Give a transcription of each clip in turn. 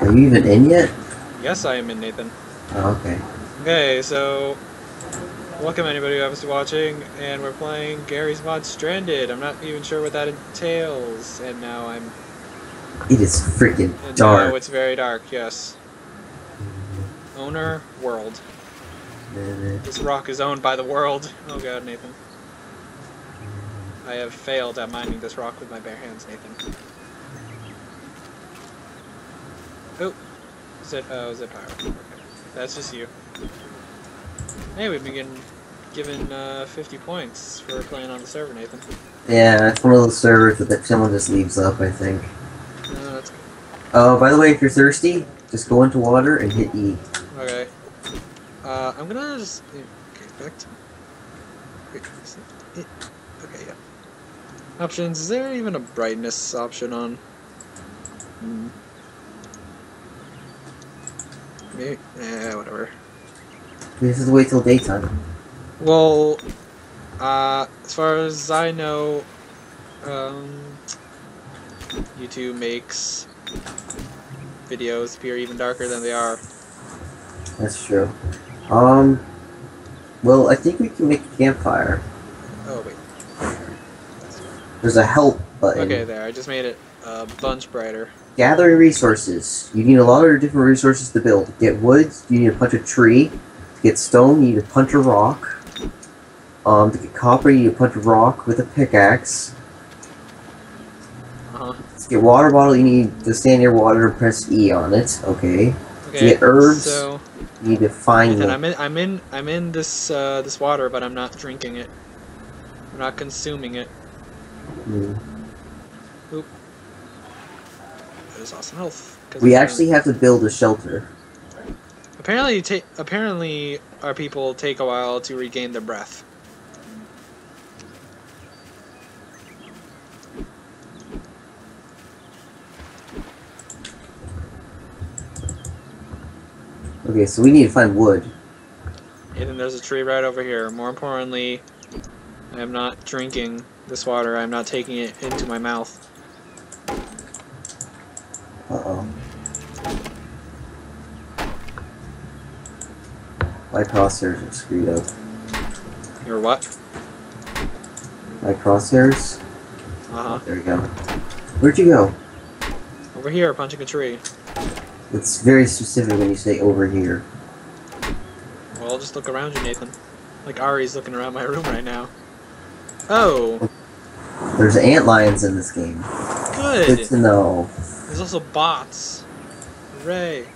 Are you even in yet? Yes, I am in Nathan. Oh, okay. Okay, so welcome anybody who's watching, and we're playing Garry's Mod Stranded. I'm not even sure what that entails, and now I'm It is freaking dark. now it's very dark. Yes. Owner world. This rock is owned by the world. Oh god, Nathan. I have failed at mining this rock with my bare hands, Nathan. Oh, is zip, oh, zip power. Okay. That's just you. Hey, we've been getting, given uh, 50 points for playing on the server, Nathan. Yeah, it's one of those servers that someone just leaves up, I think. That's good. Oh, by the way, if you're thirsty, just go into water and hit E. Okay. Uh, I'm gonna just. Okay, back to. Wait, it- it- Okay, yeah. Options. Is there even a brightness option on? Hmm. Maybe. Eh, whatever. We have to wait till daytime. Well, uh, as far as I know, um, YouTube makes videos appear even darker than they are. That's true. Um, well, I think we can make a campfire. Oh wait. There's a help button. Okay, there. I just made it a bunch brighter. Gathering resources. You need a lot of different resources to build. To get wood, you need to punch a tree. To get stone, you need to punch a rock. Um, to get copper, you need to punch a rock with a pickaxe. Uh huh. To get water bottle, you need to stand near water and press E on it. Okay. Okay. get herbs. So, You need to find them. I'm in, I'm in, I'm in this, uh, this water, but I'm not drinking it. I'm not consuming it. There's awesome health. We actually have to build a shelter. Apparently, ta- apparently, our people take a while to regain their breath. Okay, so we need to find wood. And then there's a tree right over here. More importantly, I am not drinking this water. I'm not taking it into my mouth. Uh oh. My crosshairs are screwed up. Or what? My crosshairs? Uh huh. There we go. Where'd you go? Over here, punching a tree. It's very specific when you say over here. Well, I'll just look around you, Nathan. Like Ari's looking around my room right now. Oh, There's ant lions in this game. Good good. to know. There's also bots. Hooray.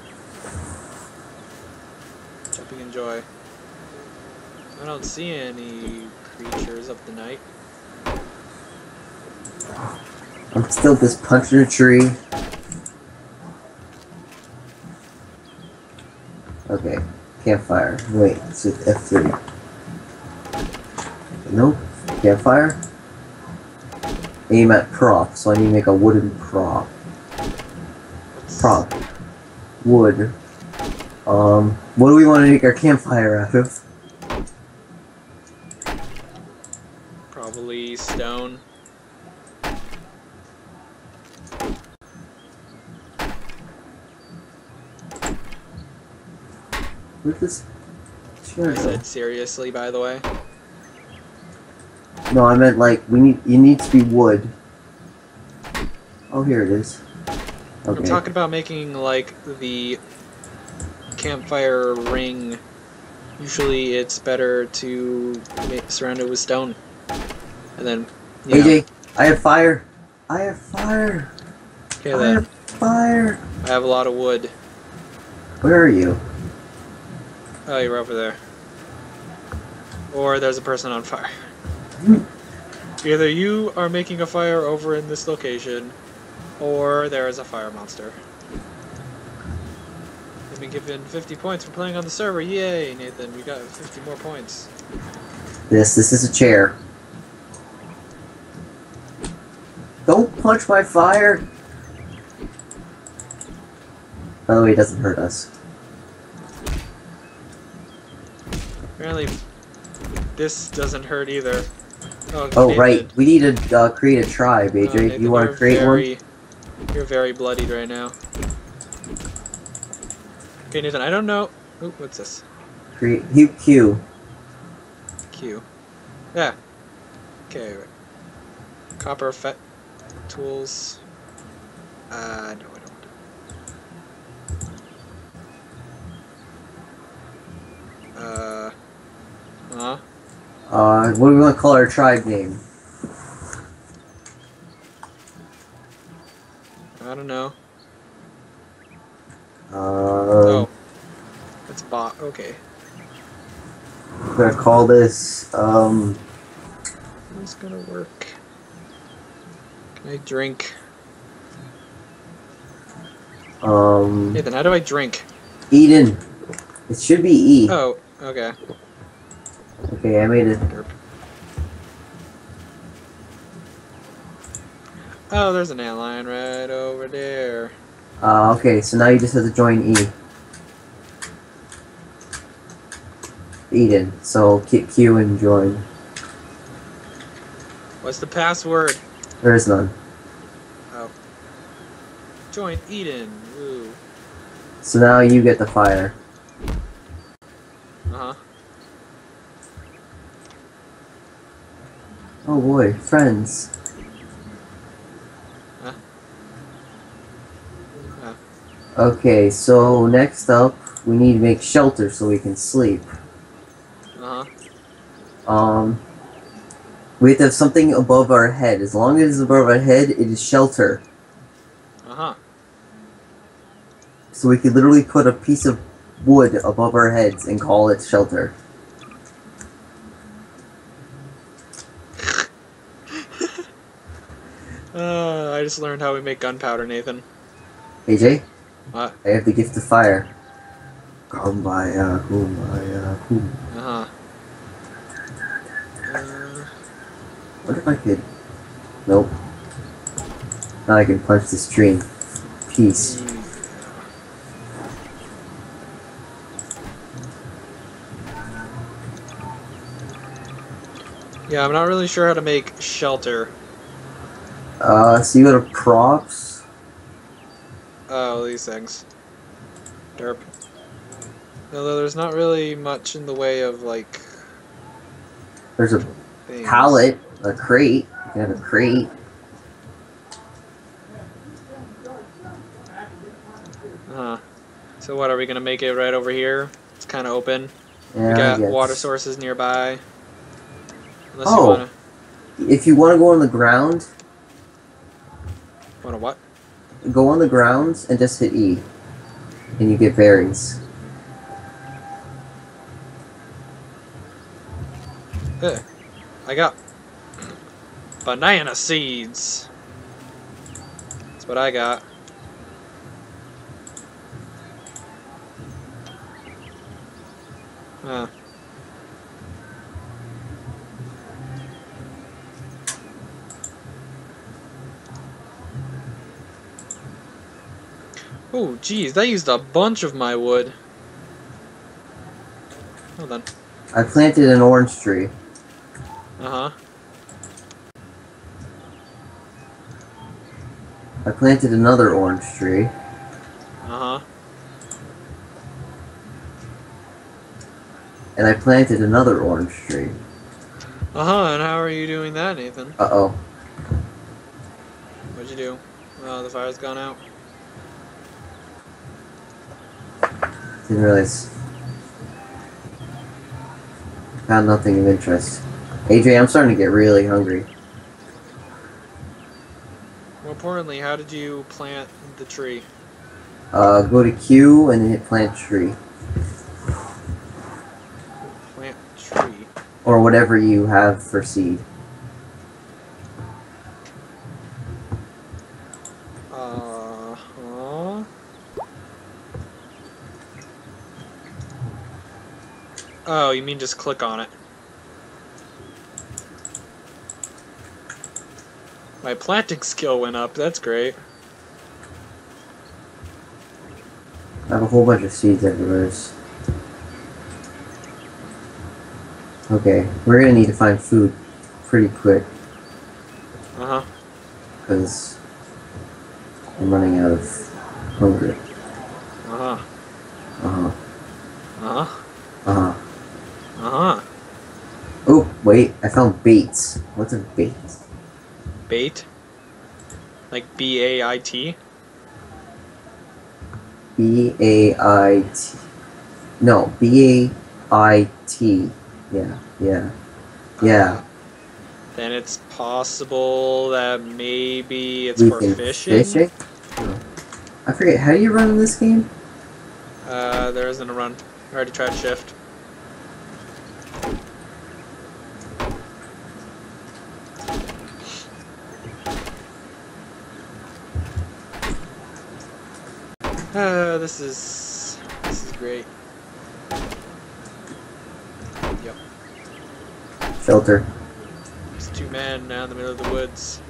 Jumping in joy. I don't see any creatures of the night. I'm still just punching a tree. Okay, campfire. Wait, it's at F3. Nope, campfire. Aim at prop, so I need to make a wooden prop. Prop. Wood. Um, what do we want to make our campfire out of? Probably stone. Where's this? I Sure. said seriously, by the way. No, I meant like we need. It needs to be wood. Oh, here it is. Okay. I'm talking about making like the campfire ring. Usually, it's better to make, surround it with stone, and then. know- AJ, I have fire. I have fire. Okay, I then have fire. I have a lot of wood. Where are you? Oh, you're over there. Or there's a person on fire. Hmm. Either you are making a fire over in this location, or there is a fire monster. You've been given 50 points for playing on the server. Yay, Nathan, we got 50 more points. This. This is a chair. Don't punch my fire. By the way, it doesn't hurt us. Apparently, this doesn't hurt either. Oh, Oh, right. We need to uh, create a tribe, AJ. Nathan, you want to create one? You're very bloodied right now. Okay, Nathan, I don't know. Ooh, what's this? Create Q Q. Q. Yeah. Okay. wait. Copper fet tools. Uh, no, I don't. Uh. Huh? Uh, what do we want to call our tribe name? Call this um. It's gonna work. Can I drink? Um, Nathan, how do I drink? Eden. It should be E. Oh, okay. Okay, I made it. Oh, there's an antlion right over there. Uh, okay, so now you just have to join E. Eden. So keep Q and join. What's the password? There is none. Oh. Join Eden. Woo. So now you get the fire. Uh huh. Oh boy, friends. Huh? Huh. Okay, so next up, we need to make shelter so we can sleep. Um, we have to have something above our head. As long as it's above our head, it is shelter. Uh huh. So we could literally put a piece of wood above our heads and call it shelter. Uh, I just learned how we make gunpowder, Nathan. AJ? What? I have the gift of fire. Kumbaya, kumbaya, kum. Uh What if I could... Nope. Now I can punch the tree. Peace. yeah, I'm not really sure how to make shelter. Uh, so you go to props. Oh, these things. Derp. Although there's not really much in the way of like There's a things. pallet, a crate. You can have a crate. Uh-huh. So what are we gonna make it right over here? It's kind of open. Yeah, we got water sources nearby. Unless Oh. you wanna If you want to go on the ground, wanna what? go on the ground and just hit E. And you get berries. Eh, I got banana seeds. That's what I got. Huh. Oh, geez, that used a bunch of my wood. Hold on. I planted an orange tree. Uh I planted another orange tree. Uh huh. And I planted another orange tree. Uh huh. And how are you doing that, Nathan? Uh oh. What'd you do? Oh, the fire's gone out. Didn't realize. Found nothing of interest. AJ, I'm starting to get really hungry. Importantly, how did you plant the tree? Uh, go to Q and hit plant tree. Plant tree. Or whatever you have for seed. Uh huh. Oh, you mean just click on it? My planting skill went up. That's great. I have a whole bunch of seeds everywhere. Okay, we're gonna need to find food pretty quick Uh huh. because I'm running out of hunger. Uh huh. Uh huh. Uh huh. Uh huh. Uh huh. Oh, wait, I found baits. What's a bait? Bait. Like B A I T. B A I T. No, B A I T. Yeah, yeah, yeah. Uh, then it's possible that maybe it's we for fishing. fish? Oh. I forget, how do you run in this game? Uh, there isn't a run. I already tried shift. This is this is great. Yep, Shelter. there's two men now in the middle of the woods.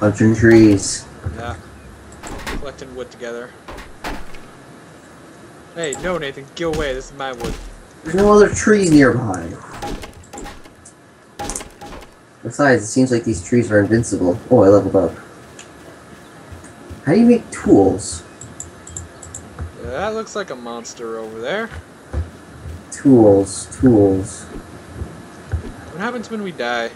Punching trees. Yeah, collecting wood together. Hey, no, Nathan, go away. This is my wood. There's no other trees nearby. Besides, it seems like these trees are invincible. Oh, I leveled up. How do you make tools? That looks like a monster over there. Tools, tools. What happens when we die?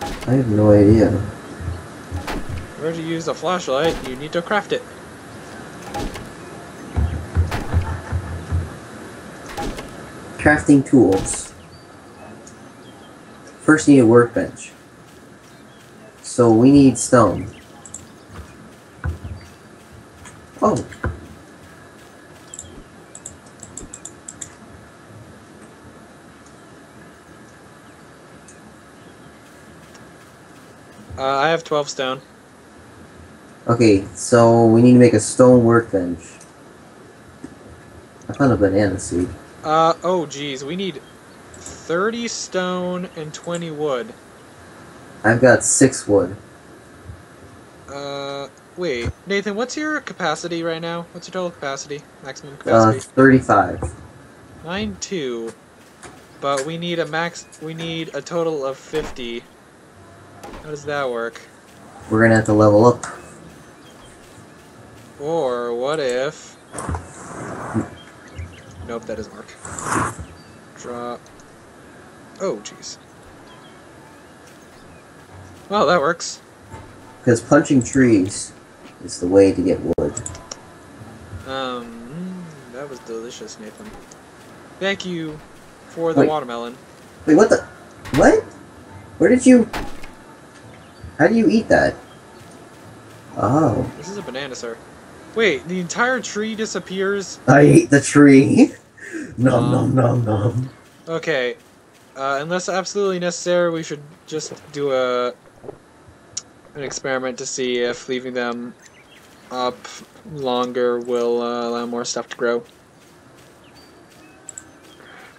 I have no idea. In order to use a flashlight, you need to craft it. Crafting tools. First, you need a workbench. So we need stone. Oh, Uh, I have 12 stone. okay. So we need to make a stone workbench. I found a banana seed. Uh, oh geez, we need 30 stone and 20 wood. I've got six wood. Uh, wait, Nathan, what's your capacity right now? What's your total capacity? Maximum capacity? Uh, capacity? thirty-five. Mine too. But we need a max, we need a total of 50. How does that work? We're gonna have to level up. Or what if... Nope, that doesn't work. Drop. Oh, jeez. Well, that works. Because punching trees is the way to get wood. Um, that was delicious, Nathan. Thank you for the Wait. watermelon. Wait, what the? What? Where did you? How do you eat that? Oh, This is a banana, sir. Wait, the entire tree disappears? I ate the tree. nom Um, nom nom nom. Okay. Uh, unless absolutely necessary, we should just do a an experiment to see if leaving them up longer will uh, allow more stuff to grow.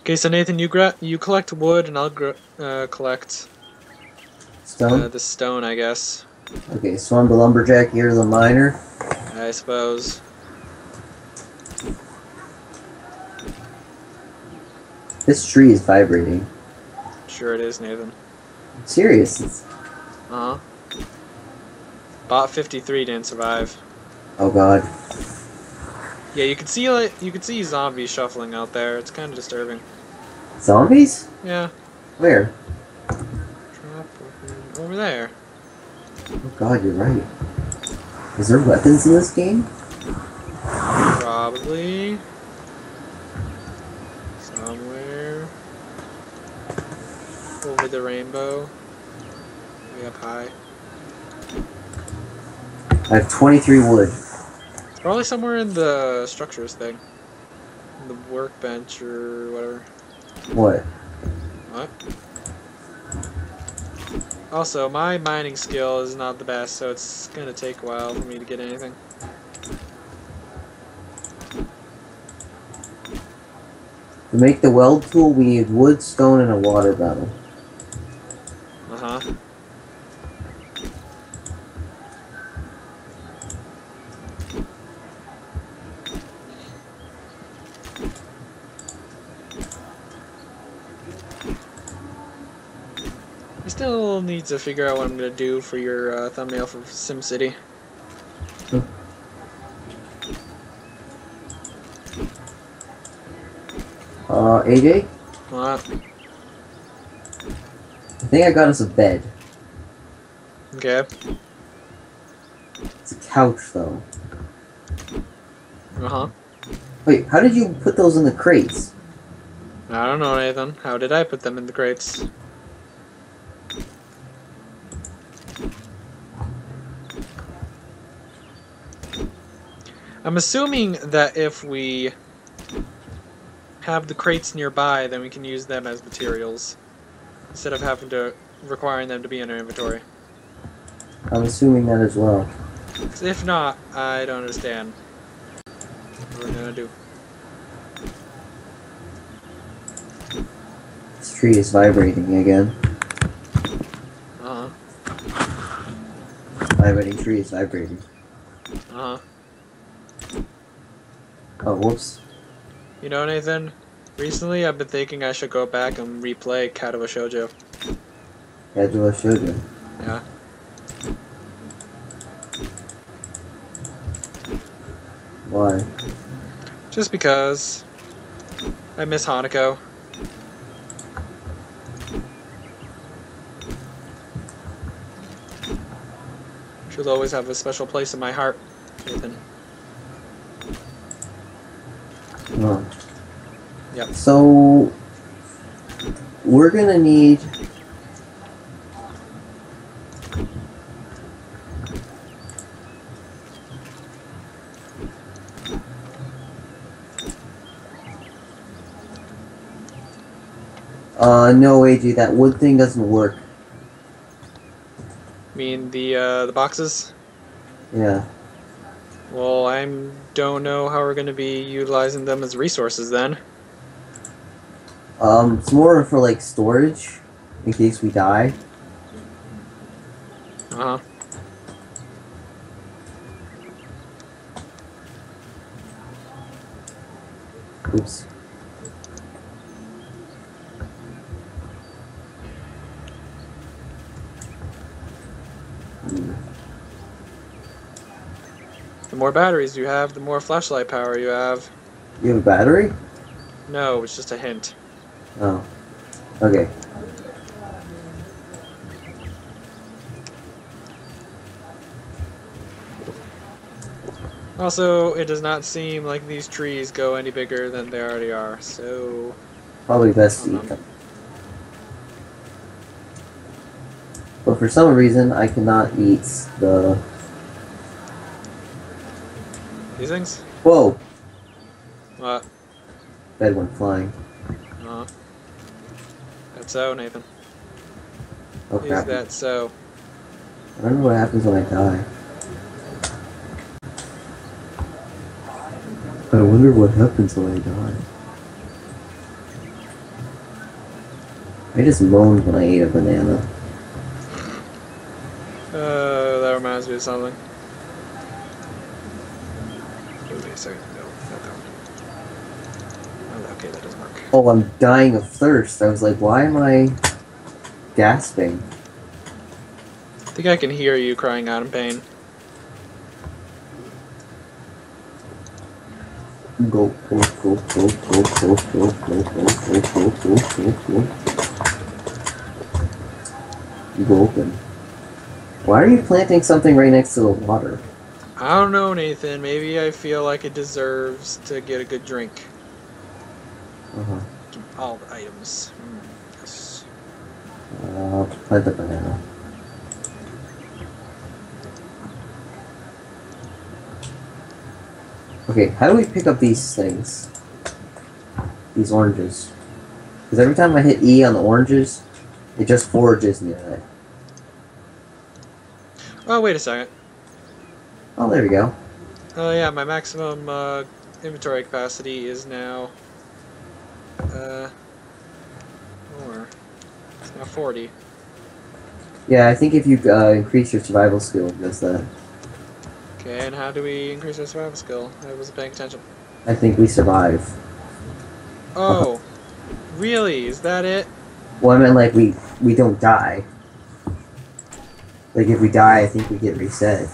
Okay, so Nathan, you gra- you collect wood, and I'll gr- uh, collect uh, the stone, I guess. Okay, so I'm the lumberjack. You're the miner. I suppose. This tree is vibrating. Sure, it is, Nathan. Serious. Uh huh. Bot 53 didn't survive. oh god. Yeah, you can see like you can see zombies shuffling out there. It's kind of disturbing. Zombies? Yeah. Where? Over there. Oh god, you're right. Is there weapons in this game? Probably somewhere over the rainbow. Way up high. I have 23 wood. Probably somewhere in the structures thing. In the workbench or whatever. What? What? Also, my mining skill is not the best, so it's gonna take a while for me to get anything. To make the weld tool, we need wood, stone, and a water bottle. Uh huh. I still need to figure out what I'm gonna do for your uh, thumbnail for SimCity. Uh, AJ, What? I think I got us a bed. Okay. It's a couch, though. Uh huh. Wait, how did you put those in the crates? I don't know, Nathan. How did I put them in the crates? I'm assuming that if we have the crates nearby, then we can use them as materials instead of having to requiring them to be in our inventory. I'm assuming that as well. if not, I don't understand what we're gonna do. This tree is vibrating again. Uh huh. Vibrating tree is vibrating. Uh huh. Oh, whoops. You know, Nathan, recently I've been thinking I should go back and replay Katawa Shoujo. Showed you. Yeah. Why? Just because I miss Hanako. She'll always have a special place in my heart, Nathan. Yep. So we're gonna need Uh, no, AJ, that wood thing doesn't work. I mean the uh, the boxes. Yeah. Well, I don't know how we're going to be utilizing them as resources then. Um, it's more for like storage in case we die. Uh huh. Oops. Hmm. The more batteries you have, the more flashlight power you have. You have a battery? No, it's just a hint. Oh. Okay. Also, it does not seem like these trees go any bigger than they already are, so... Probably best to eat them. But for some reason, I cannot eat the. These things? Whoa! What? Bed went flying. Uh, that's so, Nathan. Oh Is crap. that so? I don't know what happens when I die. I wonder what happens when I die. I just moaned when I ate a banana. Uh, that reminds me of something. Wait, wait a second. No, not that one. Oh, okay, that doesn't work. Oh, I'm dying of thirst. I was like, why am I gasping? I think I can hear you crying out in pain. Go, go, go, go, go, go, go, go, go, go, go, go, go, go. Go open. Why are you planting something right next to the water? I don't know, Nathan. Maybe I feel like it deserves to get a good drink. Uh-huh. All the items. Mm, yes. Uh, the banana. Okay, how do we pick up these things? These oranges. Because every time I hit E on the oranges, it just forages me. Oh, wait a second. Oh, there we go. Oh yeah, my maximum uh, inventory capacity is now uh more. It's now forty. Yeah, I think if you uh, increase your survival skill, it does that. Okay, and how do we increase our survival skill? I wasn't paying attention. I think we survive. Oh, really? Is that it? Well, I meant like we we don't die. Like if we die, I think we get reset.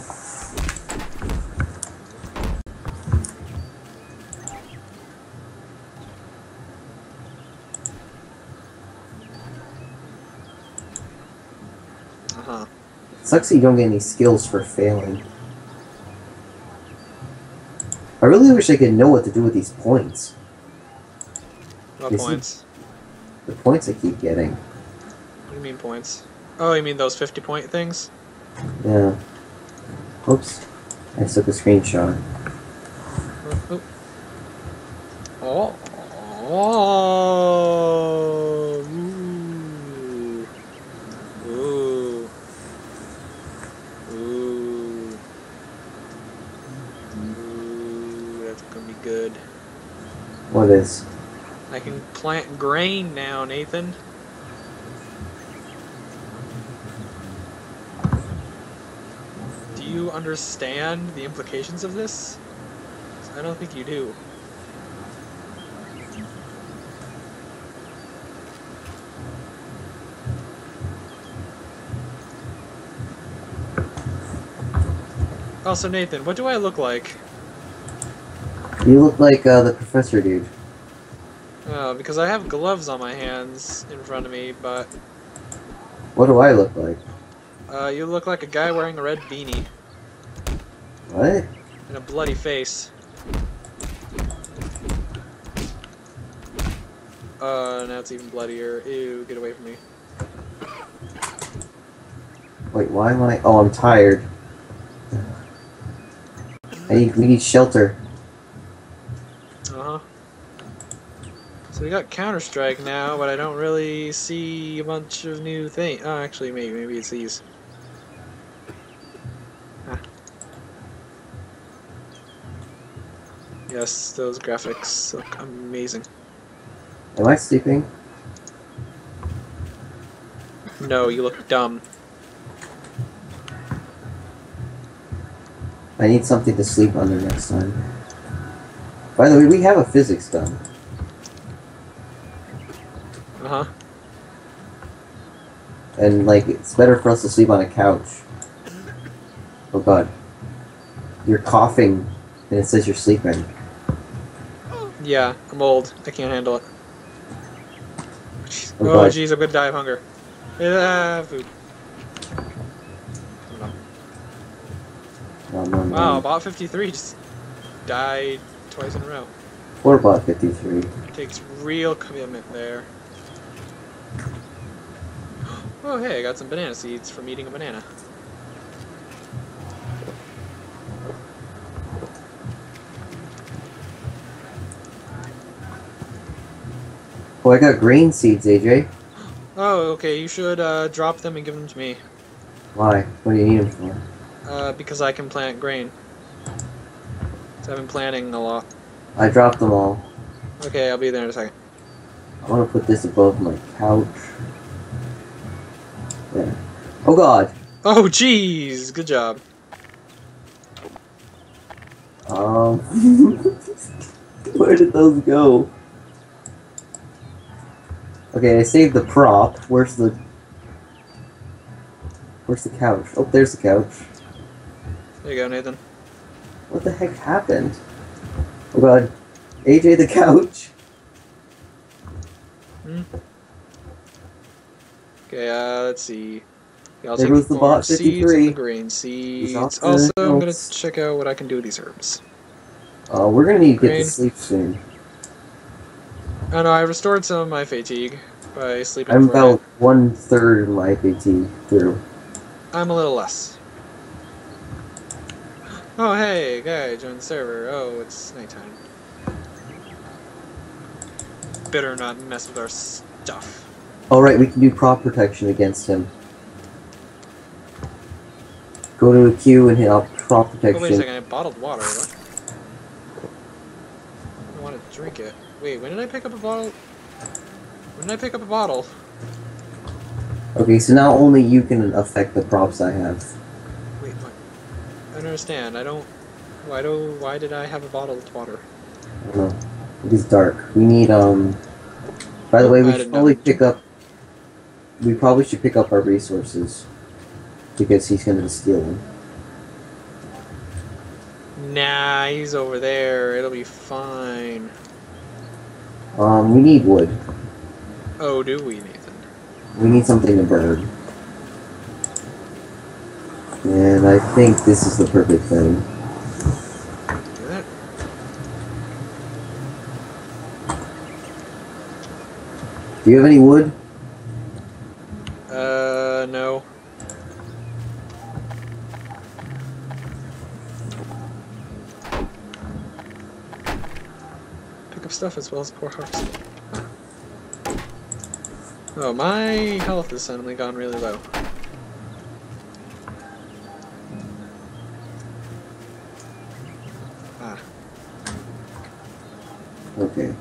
Sucks that you don't get any skills for failing. I really wish I could know what to do with these points. What points? The points I keep getting. What do you mean points? Oh, you mean those 50 point things? Yeah. Oops. I took a screenshot. Oh. Oh. oh. Ooh. Ooh. Ooh. Ooh. That's gonna be good. What is? I can plant grain now, Nathan. Do you understand the implications of this? I don't think you do. Also, Nathan, what do I look like? You look like uh, the professor dude. Uh, because I have gloves on my hands in front of me, but What do I look like? uh, you look like a guy wearing a red beanie What? and a bloody face. Uh, now it's even bloodier. Ew, get away from me. Wait, why am I? Oh, I'm tired. I need. We need shelter. Uh huh. So we got Counter Strike now, but I don't really see a bunch of new things. Oh, actually, maybe maybe it's these. Ah. Yes, those graphics look amazing. Am I sleeping? No, you look dumb. I need something to sleep under next time. By the way, we have a physics gun. Uh huh. And, like, it's better for us to sleep on a couch. Oh god. You're coughing, and it says you're sleeping. Yeah, I'm old. I can't handle it. Oh, Oh, jeez, I'm gonna die of hunger. Ah, food. Um, um, Wow, um, bot 53 just died twice in a row. Warbot 53. Takes real commitment there. Oh, hey, I got some banana seeds from eating a banana. Oh, I got grain seeds, AJ. Oh, okay, you should uh, drop them and give them to me. Why? What do you need them for? Uh, because I can plant grain. So I've been planting a lot. I dropped them all. Okay, I'll be there in a second. I want to put this above my couch. There. Oh god! Oh, jeez! Good job. Um. where did those go? Okay, I saved the prop. Where's the. Where's the couch? Oh, there's the couch. There you go, Nathan. What the heck happened? Oh god. AJ the couch? Okay, uh, let's see. Yeah, I'll There goes the bot seeds and the green seeds. Also, I'm gonna check out what I can do with these herbs. Uh, we're gonna need to get to sleep soon. Oh no, I restored some of my fatigue by sleeping I'm about one third of my PT through. I'm a little less. Oh hey, guy, join the server. Oh, it's nighttime. Better not mess with our stuff. Alright, we can do prop protection against him. Go to a queue and hit up prop Oh protection. wait a second, I bottled water. What? I want to drink it. Wait, when did I pick up a bottle? When did I pick up a bottle? Okay, so now only you can affect the props I have. Wait, what? I don't understand. I don't. Why do? Why did I have a bottle of water? I don't know. It is dark. We need, um... By the way, we should probably pick up... We probably should pick up our resources. Because he's gonna steal them. Nah, he's over there. It'll be fine. Um, we need wood. Oh, do we, Nathan? We need something to burn. And I think this is the perfect thing. Do. Do you have any wood? Stuff as well as poor harvest. Oh, my health has suddenly gone really low. Ah, Okay.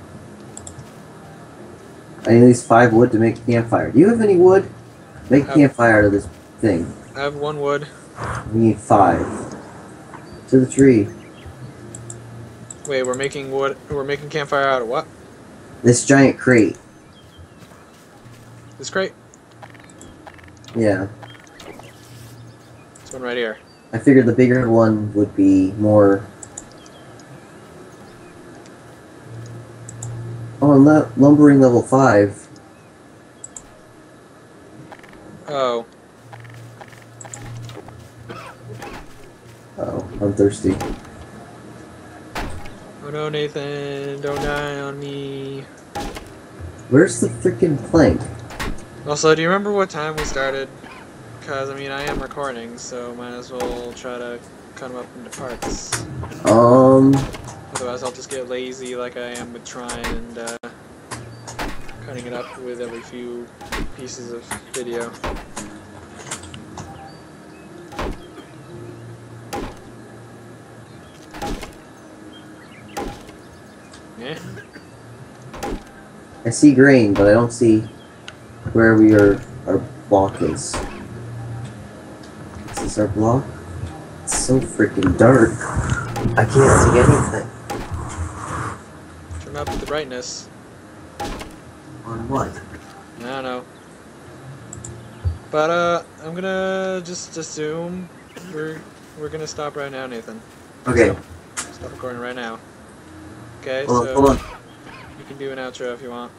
I need at least five wood to make a campfire. Do you have any wood? Make a campfire out of this thing. I have one wood. We need five. To the tree. Wait, we're making wood. We're making campfire out of what? This giant crate. This crate. Yeah. This one right here. I figured the bigger one would be more. Oh, I'm not lumbering level 5. Oh, Oh, I'm thirsty. Oh no, Nathan! Don't die on me. Where's the freaking plank? Also, do you remember what time we started? Because, I mean, I am recording, so might as well try to cut them up into parts. Um, Otherwise, I'll just get lazy like I am with trying and uh, cutting it up with every few pieces of video. Yeah. I see green, but I don't see where we are. Our block is. This Is our block? It's so freaking dark. I can't see anything. Turn up the brightness. On what? I don't know. But uh, I'm gonna just assume we're we're gonna stop right now, Nathan. Okay, Stop recording right now. Okay, hold on, hold on. you can do an outro if you want.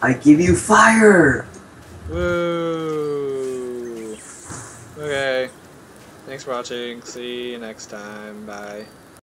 I give you fire! Woo! Okay. Thanks for watching. See you next time. Bye.